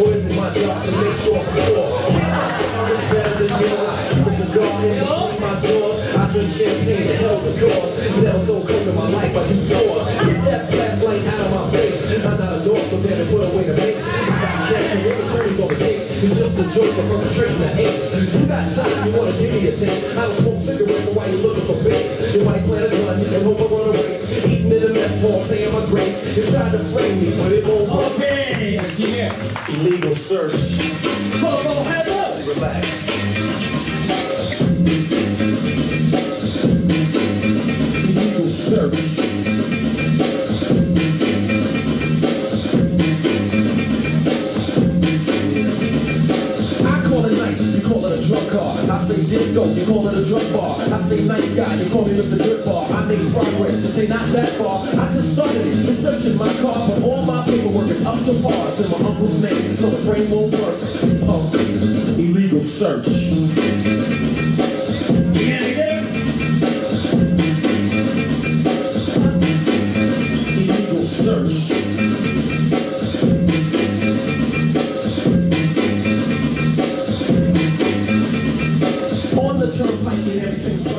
What is it my job to make sure I'm poor? Yeah, I'm better than yours. It's a dog in the drink champagne to help the cause. Now so cold in my life, I do doors. Get that flashlight out of my face. I'm not a dog, so then I put away the base. I got cash, you really turns on the case. You're just a joker from the trick that ace. You got time, you wanna give me a taste. I don't smoke cigarettes, so why you looking for base? You might plan a gun and hope I run a race. Eating in a mess hall, saying my grace. You tried to frame me, but it won't work. Okay, yeah. Illegal search. Motherfucker, hands up! Relax. Car. I say disco, you call it a drug bar. I say nice guy, you call me Mr. Goodbar. I make progress, just say not that far. I just started it, been my car, but all my paperwork is up to par. It's in my uncle's name, so the frame won't work. Oh, illegal search. Everything's